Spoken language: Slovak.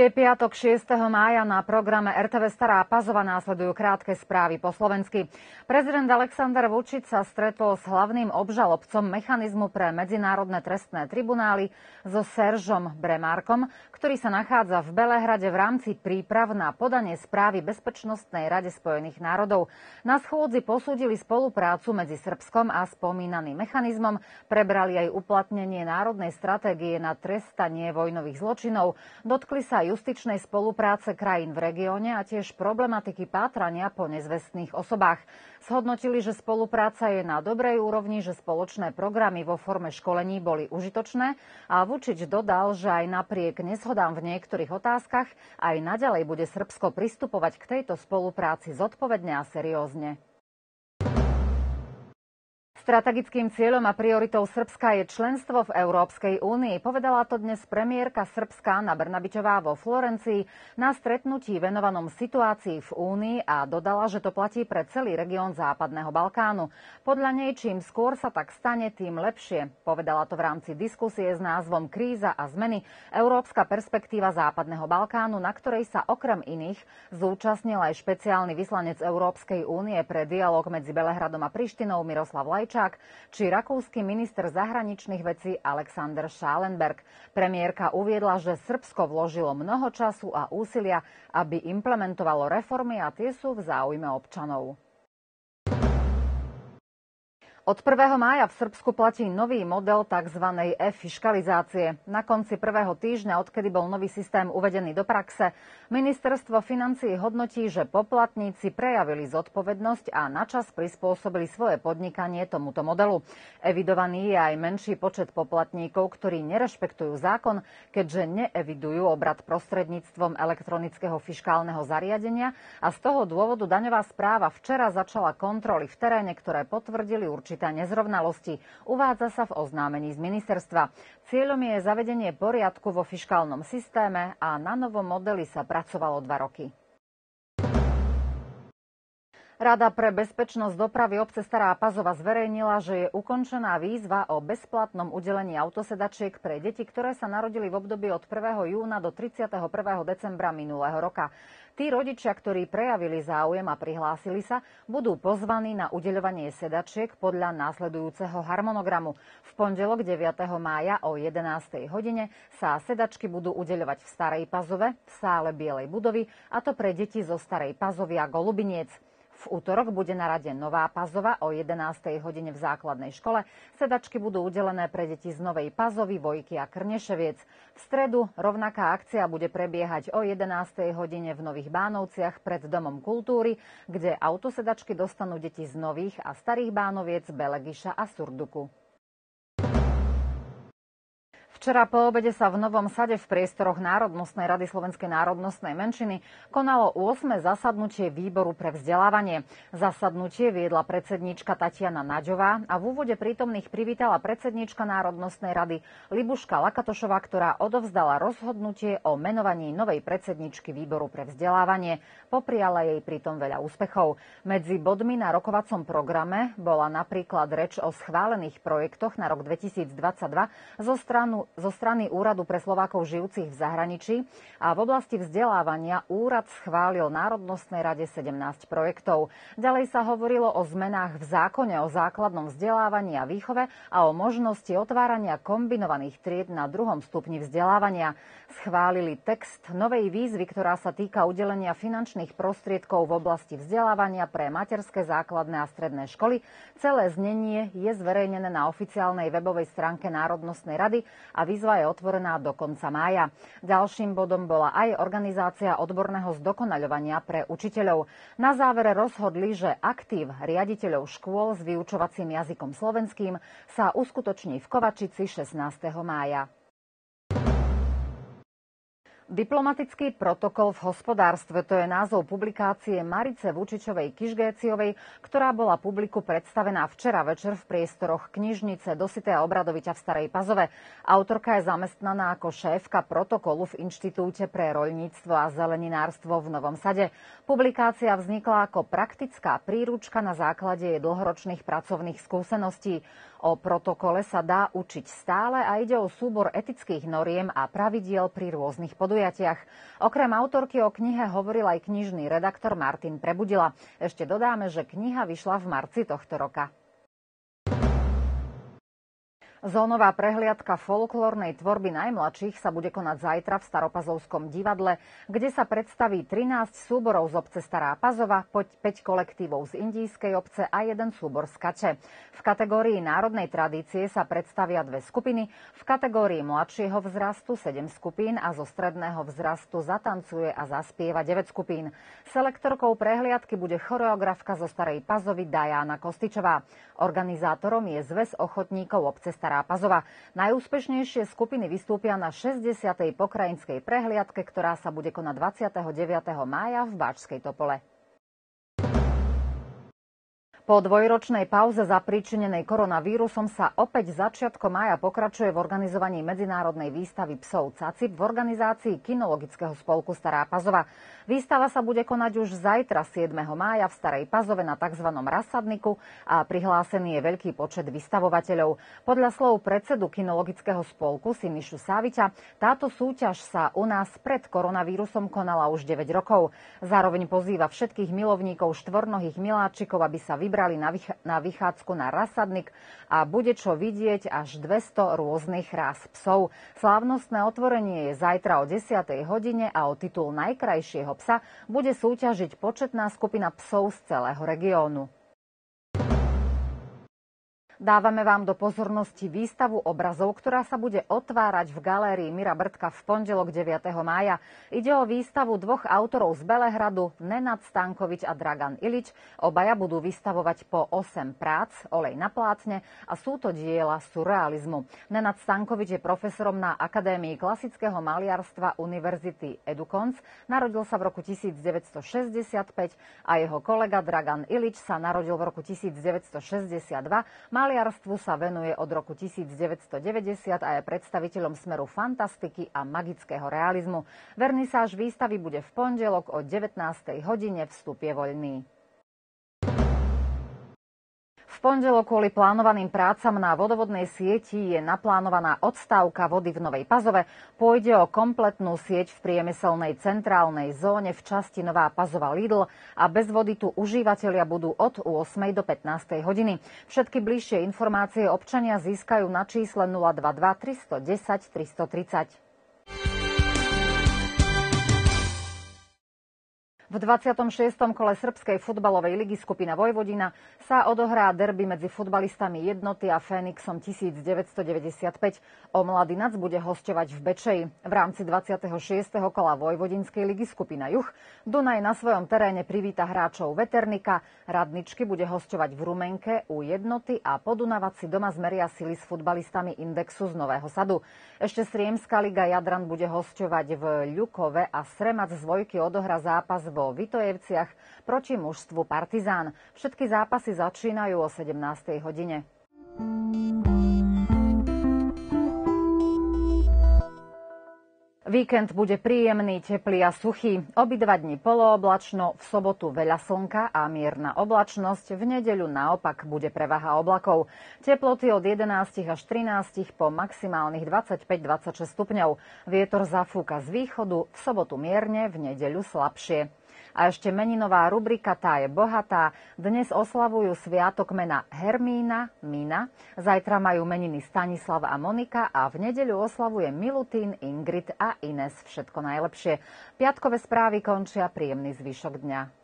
Je piatok 6. mája na programe RTV Stará Pazova následujú krátke správy po slovensky. Prezident Aleksandr Vučić sa stretol s hlavným obžalobcom mechanizmu pre medzinárodné trestné tribunály so Seržom Bremárkom, ktorý sa nachádza v Belehrade v rámci príprav na podanie správy Bezpečnostnej rade Spojených národov. Na schôdzi posúdili spoluprácu medzi Srbskom a spomínaným mechanizmom, prebrali aj uplatnenie národnej stratégie na trestanie vojnových zločinov, dotkli sa justičnej spolupráce krajín v regióne a tiež problematiky pátrania po nezvestných osobách. Shodnotili, že spolupráca je na dobrej úrovni, že spoločné programy vo forme školení boli užitočné a Vučič dodal, že aj napriek neshodám v niektorých otázkach aj naďalej bude Srbsko pristupovať k tejto spolupráci zodpovedne a seriózne. Strategickým cieľom a prioritou Srbska je členstvo v Európskej únii. Povedala to dnes premiérka Srbska Anna Brnabičová vo Florencii na stretnutí venovanom situácii v únii a dodala, že to platí pre celý región Západného Balkánu. Podľa nej čím skôr sa tak stane, tým lepšie. Povedala to v rámci diskusie s názvom Kríza a zmeny Európska perspektíva Západného Balkánu, na ktorej sa okrem iných zúčastnil aj špeciálny vyslanec Európskej únie pre dialog medzi Belehradom a Prištinou Miroslav Lajčák Polčák či rakúsky minister zahraničných vecí Alexander Schallenberg. Premiérka uviedla, že Srbsko vložilo mnoho času a úsilia, aby implementovalo reformy a tie sú v záujme občanov. Od 1. mája v Srbsku platí nový model tzv. e-fiškalizácie. Na konci prvého týždňa, odkedy bol nový systém uvedený do praxe, ministerstvo financií hodnotí, že poplatníci prejavili zodpovednosť a načas prispôsobili svoje podnikanie tomuto modelu. Evidovaný je aj menší počet poplatníkov, ktorí nerešpektujú zákon, keďže neevidujú obrad prostredníctvom elektronického fiškálneho zariadenia a z toho dôvodu daňová správa včera začala kontroly v teréne, ktoré potvrdili určite určité nezrovnalosti. Uvádza sa v oznámení z ministerstva. Cieľom je zavedenie poriadku vo fiškálnom systéme a na novom modeli sa pracovalo dva roky. Rada pre bezpečnosť dopravy obce Stará Pazova zverejnila, že je ukončená výzva o bezplatnom udelení autosedačiek pre deti, ktoré sa narodili v období od 1. júna do 31. decembra minulého roka. Tí rodičia, ktorí prejavili záujem a prihlásili sa, budú pozvaní na udeľovanie sedačiek podľa následujúceho harmonogramu. V pondelok 9. mája o 11. hodine sa sedačky budú udeľovať v Starej Pazove, v sále Bielej budovy, a to pre deti zo Starej Pazovy a Golubiniec. V útorok bude na rade Nová Pazova o 11. hodine v základnej škole. Sedačky budú udelené pre deti z Novej Pazovy, Vojky a Krneševiec. V stredu rovnaká akcia bude prebiehať o 11. hodine v Nových Bánovciach pred Domom kultúry, kde autosedačky dostanú deti z Nových a Starých Bánoviec, Belegiša a Surduku. Včera po obede sa v Novom sade v priestoroch Národnostnej rady Slovenskej národnostnej menšiny konalo 8. zasadnutie výboru pre vzdelávanie. Zasadnutie viedla predsedníčka Tatiana Naďová a v úvode prítomných privítala predsedníčka Národnostnej rady Libuška Lakatošová, ktorá odovzdala rozhodnutie o menovaní novej predsedničky výboru pre vzdelávanie. Popriala jej pritom veľa úspechov. Medzi bodmi na rokovacom programe bola napríklad reč o schválených projektoch na rok 2022 zo stranu zo strany Úradu pre Slovákov žijúcich v zahraničí a v oblasti vzdelávania úrad schválil Národnostnej rade 17 projektov. Ďalej sa hovorilo o zmenách v zákone o základnom vzdelávaní a výchove a o možnosti otvárania kombinovaných tried na druhom stupni vzdelávania. Schválili text novej výzvy, ktorá sa týka udelenia finančných prostriedkov v oblasti vzdelávania pre materské základné a stredné školy. Celé znenie je zverejnené na oficiálnej webovej stránke Národnostnej rady výzva je otvorená do konca mája. Ďalším bodom bola aj organizácia odborného zdokonaľovania pre učiteľov. Na závere rozhodli, že aktív riaditeľov škôl s vyučovacím jazykom slovenským sa uskutoční v Kovačici 16. mája. Diplomatický protokol v hospodárstve to je názov publikácie Marice Vučičovej Kižgéciovej, ktorá bola publiku predstavená včera večer v priestoroch knižnice Dosité a Obradoviťa v Starej Pazove. Autorka je zamestnaná ako šéfka protokolu v Inštitúte pre roľníctvo a zeleninárstvo v Novom Sade. Publikácia vznikla ako praktická príručka na základe jej dlhoročných pracovných skúseností. O protokole sa dá učiť stále a ide o súbor etických noriem a pravidiel pri rôznych podujatiach. Okrem autorky o knihe hovoril aj knižný redaktor Martin Prebudila. Ešte dodáme, že kniha vyšla v marci tohto roka. Zónová prehliadka folklórnej tvorby najmladších sa bude konať zajtra v Staropazovskom divadle, kde sa predstaví 13 súborov z obce Stará Pazova, 5 kolektívov z Indijskej obce a jeden súbor z Kače. V kategórii národnej tradície sa predstavia dve skupiny, v kategórii mladšieho vzrastu 7 skupín a zo stredného vzrastu zatancuje a zaspieva 9 skupín. Selektorkou prehliadky bude choreografka zo Starej Pazovy Dajana Kostičová. Organizátorom je Zväz ochotníkov obce Stará Stará Pazova. Najúspešnejšie skupiny vystúpia na 60. pokrajinskej prehliadke, ktorá sa bude konať 29. mája v Báčskej Topole. Po dvojročnej pauze zapríčinenej koronavírusom sa opäť začiatkom mája pokračuje v organizovaní medzinárodnej výstavy psov CACIP v organizácii Kinologického spolku Stará Pazova. Výstava sa bude konať už zajtra 7. mája v Starej Pazove na tzv. rasadniku a prihlásený je veľký počet vystavovateľov. Podľa slov predsedu Kinologického spolku Simišu Sáviťa táto súťaž sa u nás pred koronavírusom konala už 9 rokov. Zároveň pozýva všetkých milovníkov štvornohých miláčikov, aby sa vybrali vybrali na, vych- na vychádzku na rasadnik a bude čo vidieť až 200 rôznych rás psov. Slávnostné otvorenie je zajtra o 10. hodine a o titul najkrajšieho psa bude súťažiť početná skupina psov z celého regiónu. Dávame vám do pozornosti výstavu obrazov, ktorá sa bude otvárať v galérii Mira Brtka v pondelok 9. mája. Ide o výstavu dvoch autorov z Belehradu, Nenad Stankovič a Dragan Ilič. Obaja budú vystavovať po 8 prác, olej na plátne a sú to diela surrealizmu. Nenad Stankovič je profesorom na Akadémii klasického maliarstva Univerzity Edukons. Narodil sa v roku 1965 a jeho kolega Dragan Ilič sa narodil v roku 1962. Mal Maliarstvu sa venuje od roku 1990 a je predstaviteľom smeru fantastiky a magického realizmu. Vernisáž výstavy bude v pondelok o 19. hodine. Vstup je voľný. Pondelok kvôli plánovaným prácam na vodovodnej sieti je naplánovaná odstávka vody v Novej Pazove. Pôjde o kompletnú sieť v priemyselnej centrálnej zóne v časti Nová Pazova Lidl a bez vody tu užívateľia budú od 8. do 15. hodiny. Všetky bližšie informácie občania získajú na čísle 022 310 330. V 26. kole Srbskej futbalovej ligy skupina Vojvodina sa odohrá derby medzi futbalistami jednoty a Fénixom 1995. O Mladinac bude hostovať v Bečeji. V rámci 26. kola Vojvodinskej ligy skupina Juch Dunaj na svojom teréne privíta hráčov Veternika, Radničky bude hostovať v Rumenke u jednoty a Podunavaci doma zmeria sily s futbalistami Indexu z Nového Sadu. Ešte Sriemská liga Jadran bude hostovať v Ľukove a Sremac z Vojky odohra zápas v vo Vitojevciach proti mužstvu Partizán. Všetky zápasy začínajú o 17. hodine. Víkend bude príjemný, teplý a suchý. Obidva dni polooblačno, v sobotu veľa slnka a mierna oblačnosť. V nedeľu naopak bude prevaha oblakov. Teploty od 11 až 13 po maximálnych 25-26 stupňov. Vietor zafúka z východu, v sobotu mierne, v nedeľu slabšie. A ešte meninová rubrika, tá je bohatá. Dnes oslavujú sviatok mena Hermína, Mina. Zajtra majú meniny Stanislav a Monika a v nedeľu oslavuje Milutín, Ingrid a Ines. Všetko najlepšie. Piatkové správy končia príjemný zvyšok dňa.